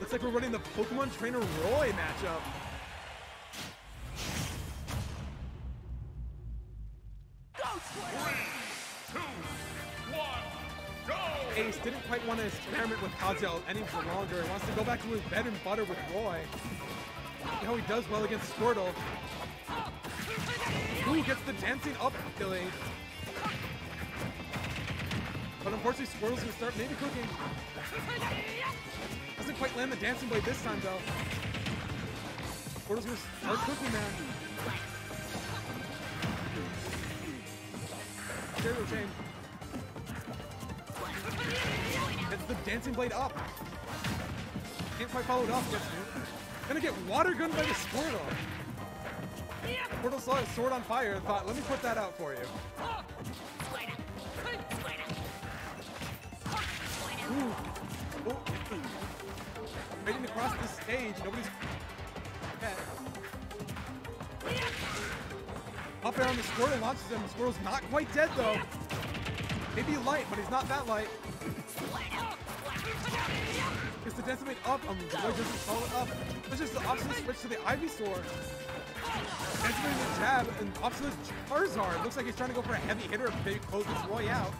Looks like we're running the Pokemon Trainer Roy matchup. Ace didn't quite want to experiment with Kazuya any for longer. He wants to go back to his bed and butter with Roy. See how he does well against Squirtle. Ooh, gets the dancing up Billy. But unfortunately, Squirtle's gonna start maybe cooking. Doesn't quite land the dancing blade this time though. Squirtle's gonna start cooking, man. Stereo chain. Gets the dancing blade up. Can't quite follow it up. Gonna get water gunned by the Squirtle. Squirtle saw his sword on fire and thought, let me put that out for you. Ooh. Oh. Ready to cross the stage. Nobody's. Yeah. Up air on the Squirtle launches him. The Squirtle's not quite dead though. Maybe light, but he's not that light. Gets the Decimate up. Um, the Roy doesn't follow it up. It's just the opposite switch to the Ivysaur. Decimating the jab and opposite Charizard. Looks like he's trying to go for a heavy hitter. Maybe close this Roy out.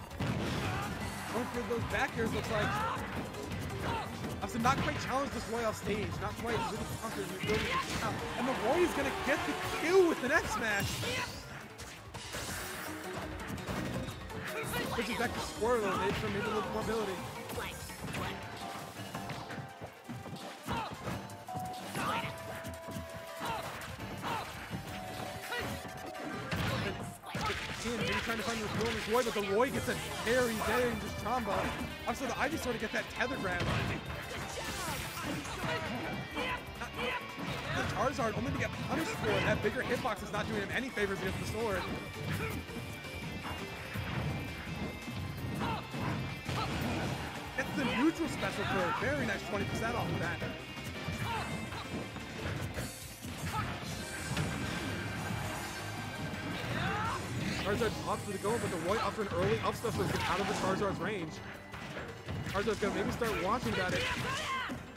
Going for those back airs looks like. Obviously not quite challenge this Roy off stage. Not quite really conquered count. And the Roy is gonna get the kill with the X smash. Switches back to Squirtle, maybe for maybe a little more ability. Roy, but the Roy gets a very dangerous combo. Obviously, the Ivysaur to get that tether grab. The Charizard only to get punished for it. That bigger hitbox is not doing him any favors against the sword. It's the neutral special for a very nice 20% off of that. Charizard off to the go, but the Roy up an early up to get out of the Charizard's range. Charizard's gonna maybe start watching about it.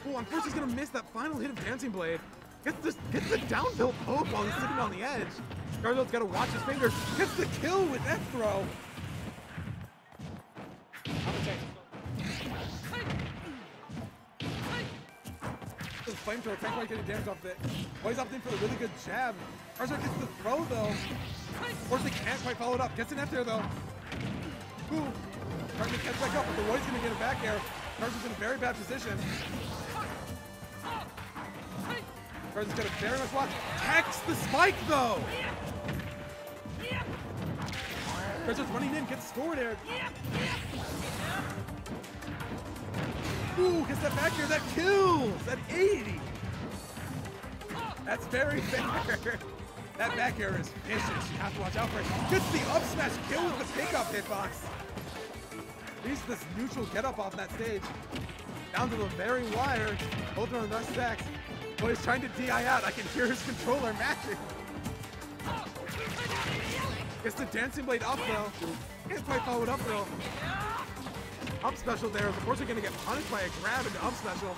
Oh, unfortunately he's gonna miss that final hit of Dancing Blade. Gets this gets the down tilt poke while he's sitting on the edge. Charizard's gotta watch his fingers. Gets the kill with that throw. The flamethrower can't quite get damage off of it. Roy's opting for a really good jab. Charizard gets the throw though. Unfortunately, can't quite follow it up. Gets an F there though. Ooh. Trying to catch back up, but the Roy's gonna get it back here. Charizard's in a very bad position. Charizard's gonna very much watch. Tax the spike though! Charizard's running in, gets scored there. Ooh, gets that back here, that kills! That 80! That's very fair. That back air is vicious. You have to watch out for it. Gets the up smash kill with the pickup hitbox. He's this neutral get up off that stage. Down to the very wire. Both are on the stacks. But he's trying to DI out. I can hear his controller matching. Gets the dancing blade up though. Can't quite follow it up though. Up special there. Of course, we're gonna get punished by a grab into up special.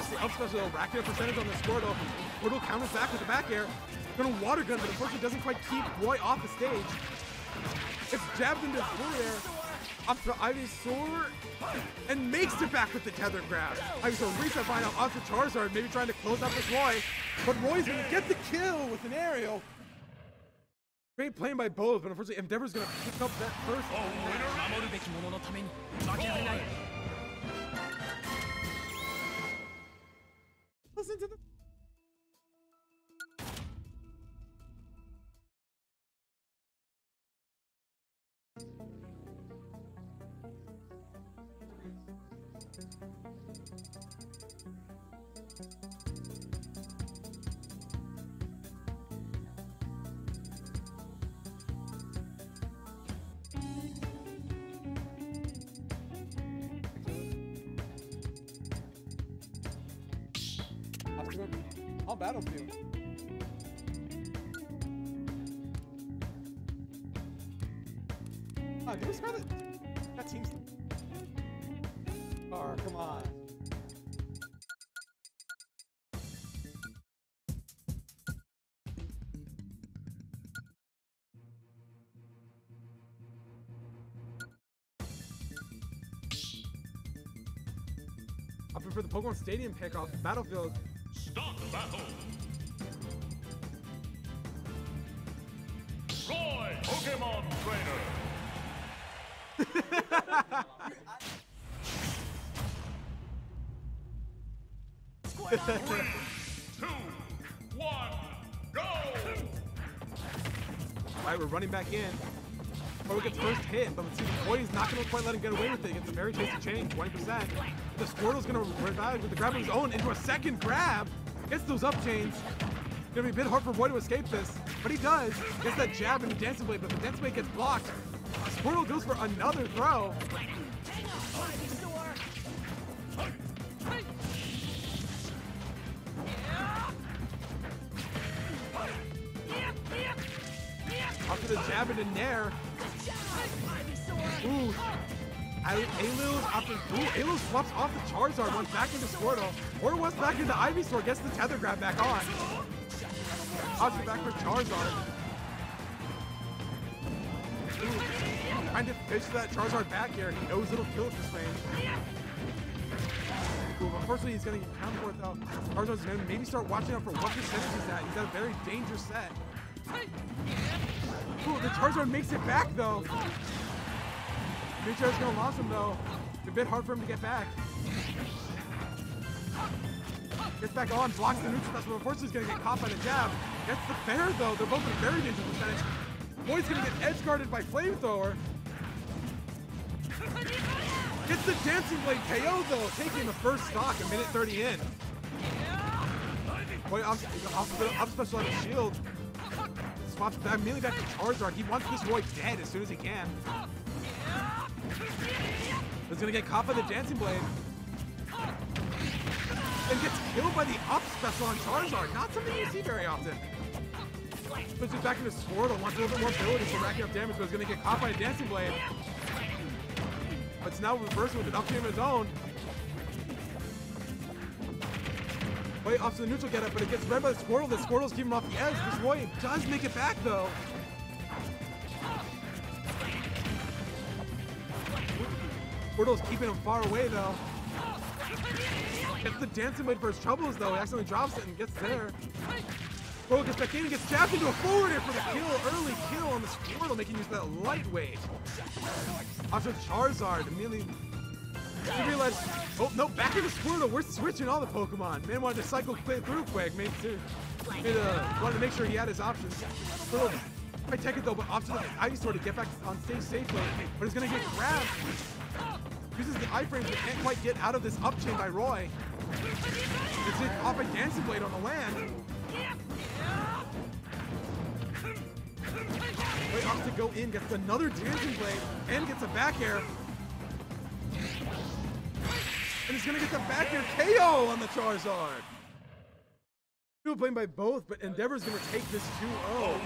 See up special rack air percentage on the Squirtle. Squirtle counters back with the back air. Gonna water gun, but unfortunately doesn't quite keep Roy off the stage. It's jabbed into full air. Up to Ivysaur and makes it back with the tether grab. Ivysaur reset final off to Charizard, maybe trying to close out this Roy. But Roy's gonna get the kill with an aerial. Great playing by both, but unfortunately Endeavor's gonna pick up that first. Oh, I'll battlefield. Opting for the Pokemon Stadium pick off battlefield. Start the battle. Roy, Pokemon Trainer. Three, two, one, go! Alright, we're running back in. Or gets first hit, but let's see, the Roy is not going to quite let him get away with it. Gets a very tasty chain, 20%. The Squirtle's to revive with the grab of his own into a second grab. Gets those up chains. Gonna be a bit hard for Roy to escape this, but he does. Gets that jab into Dancing Blade, but the Dancing Blade gets blocked. Squirtle goes for another throw. To the jab into Nair. Ooh. Alu after ooh, Alu swaps off the Charizard, once back into Squirtle, or once back into Ivysaur, gets the tether grab back on. Option back for Charizard. Ooh. Trying to fish that Charizard back here. He knows it'll kill at this range. Ooh, unfortunately, he's gonna get pound for it though. Charizard's gonna maybe start watching out for what percentage he's at. He's got a very dangerous set. Ooh, the Charizard makes it back though. Mewtwo's gonna lose him though. It's a bit hard for him to get back. Gets back on, blocks the neutral, that's unfortunately he's gonna get caught by the jab. Gets the fair though, they're both at a very dangerous percentage. Roy's gonna get edge guarded by Flamethrower. Gets the Dancing Blade KO though, taking the first stock a minute 30 in. Roy off, off special on his shield. Swaps back, immediately back to Charizard. He wants this Roy dead as soon as he can. He's gonna get caught by the Dancing Blade. And gets killed by the up special on Charizard. Not something you see very often. Switches back into Squirtle, wants a little bit more ability for racking up damage, but he's gonna get caught by a Dancing Blade. But it's now reversing with an up of his own. Wait, off to the neutral get up, but it gets read by the Squirtle. The Squirtle's keeping him off the edge. This Roy does make it back though. Squirtle's keeping him far away though. Gets the dancing blade for his troubles though. He accidentally drops it and gets there. Squirtle gets back in, gets jabbed into a forward air for the kill. Early kill on the Squirtle, making use of that lightweight. After Charizard immediately he realized, oh no, back into Squirtle. We're switching all the Pokemon. Man wanted to cycle clear through quick. Made, to, made uh, wanted to make sure he had his options. Squirtle might take it though, but off to the Ivysaur to get back on stage safely. But he's gonna get grabbed. Uses the iframes but can't quite get out of this up chain by Roy. Gets hit off a Dancing Blade on the land. Roy opts to go in, gets another Dancing Blade, and gets a back air. And he's gonna get the back air KO on the Charizard. Dual playing by both, but Endeavor's gonna take this 2-0.